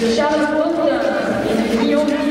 Charles Guillaume